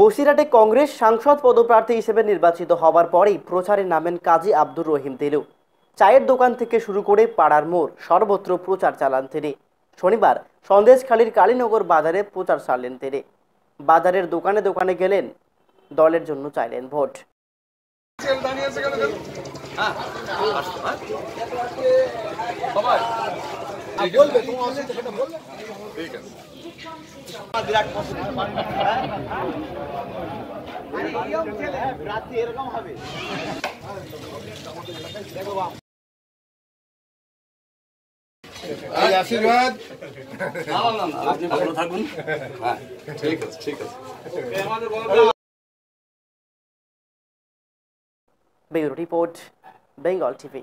বসিরহাটে কংগ্রেস সাংসদ পদপ্রার্থী হিসেবে নির্বাচিত হওয়ার পরেই প্রচারে নামেন কাজী আব্দুর রহিম দিলু চায়ের দোকান থেকে শুরু করে পাড়ার মোড় সর্বত্র প্রচার চালান তিনি। শনিবার সন্দেশখালীর কালীনগর বাজারে প্রচার সারলেন তিনি। বাজারের দোকানে দোকানে গেলেন, দলের জন্য চাইলেন ভোট। এই আশীর্বাদ। আপনি ভালো থাকুন। হ্যাঁ ঠিক আছে ঠিক আছে। Bureau report Bengal TV.